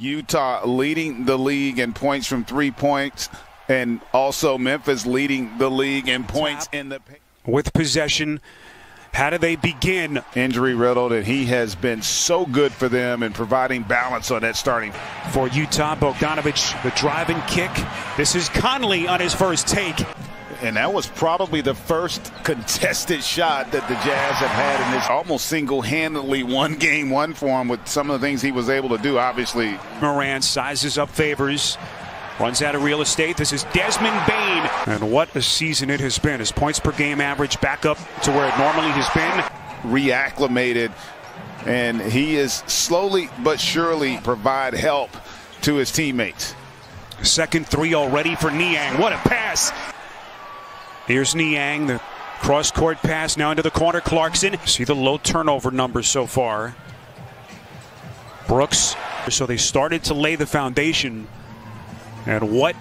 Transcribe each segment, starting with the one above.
Utah leading the league in points from three points, and also Memphis leading the league in points in the with possession. How do they begin? injury riddled, and he has been so good for them in providing balance on that starting. For Utah, Bogdanovich, the driving kick. This is Conley on his first take. And that was probably the first contested shot that the Jazz have had in this almost single handedly one game one for him with some of the things he was able to do. Obviously, Morant sizes up favors. Runs out of real estate. This is Desmond Bane. And what a season it has been. His points per game average back up to where it normally has been. reacclimated, and he is slowly but surely provide help to his teammates. Second three already for Niang. What a pass. Here's Niang, the cross court pass now into the corner. Clarkson. See the low turnover numbers so far. Brooks. So they started to lay the foundation. And what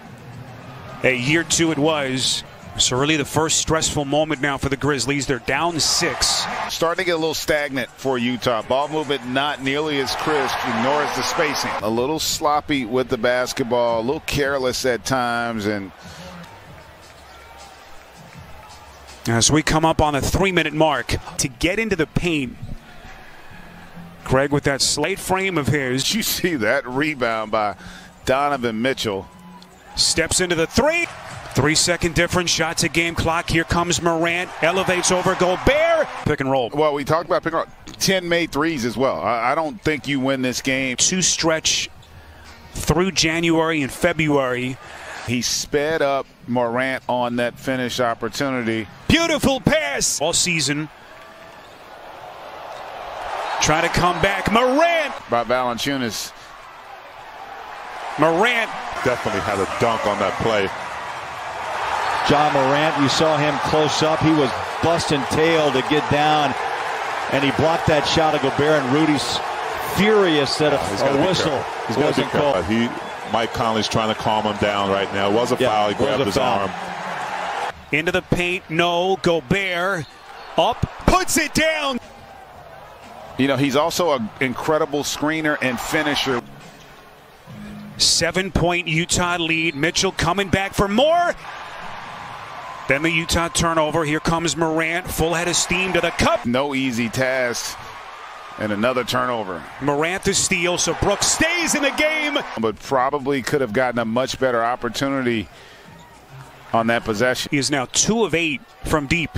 a year two it was. So really the first stressful moment now for the Grizzlies. They're down six. Starting to get a little stagnant for Utah. Ball movement not nearly as crisp, nor is the spacing. A little sloppy with the basketball, a little careless at times, and As we come up on the three minute mark to get into the paint. Greg with that slate frame of his you see that rebound by Donovan Mitchell. steps into the three. Three second difference, shot to game clock. Here comes Morant, elevates over Gobert. Pick and roll. Well, we talked about pick and roll. 10 made threes as well. I, I don't think you win this game. Two stretch through January and February. He sped up Morant on that finish opportunity. Beautiful pass all season. Try to come back. Morant. by Valanciunas. Morant. definitely had a dunk on that play. Ja Morant, you saw him close up. He was busting tail to get down, and he blocked that shot of Gobert. And Rudy's furious that a, He's a whistle careful. He's gotta be wasn't called. He, Mike Conley's trying to calm him down right now. It was a Yeah, foul. He grabbed his foul. arm. Into the paint. No. Gobert. Up. Puts it down. You know, he's also an incredible screener and finisher. Seven point Utah lead. Mitchell coming back for more. Then the Utah turnover. Here comes Morant. Full head of steam to the cup. No easy task. And another turnover. Morant the steal. So Brooks stays in the game. But probably could have gotten a much better opportunity on that possession. He is now two of eight from deep.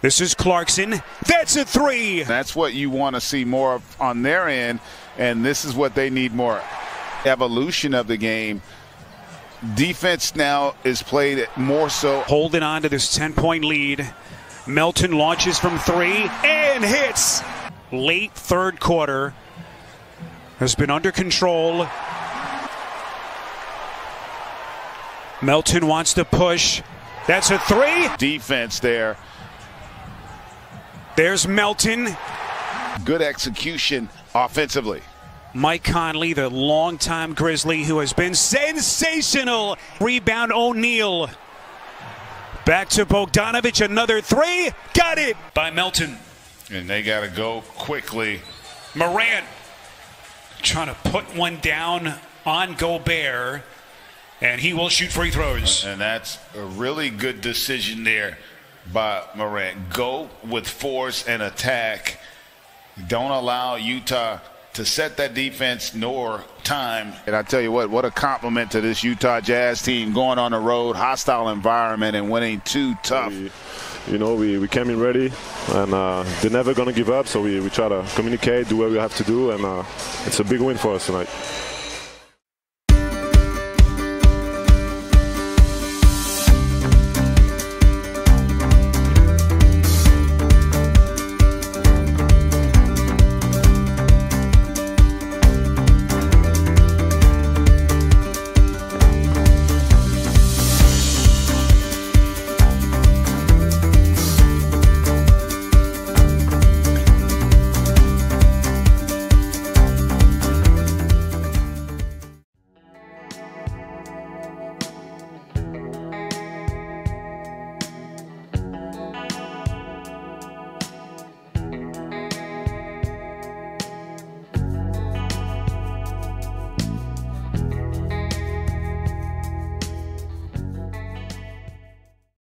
This is Clarkson. That's a three. That's what you want to see more of on their end. And this is what they need more evolution of the game. Defense now is played more so Holding on to this 10 point lead. Melton launches from three and hits. Late third quarter has been under control. Melton wants to push. That's a three. defense there. There's Melton. Good execution offensively. Mike Conley, the longtime Grizzly who has been sensational. Rebound O'Neale. Back to Bogdanovich, another three. Got it by Melton. And they got to go quickly. Morant trying to put one down on Gobert, and he will shoot free throws. And that's a really good decision there by Morant. Go with force and attack. Don't allow Utah to set that defense nor time. And I tell you what, what a compliment to this Utah Jazz team going on the road, hostile environment, and winning two tough. You know, we, we came in ready, and uh, they're never going to give up. So we, we try to communicate, do what we have to do, and uh, it's a big win for us tonight.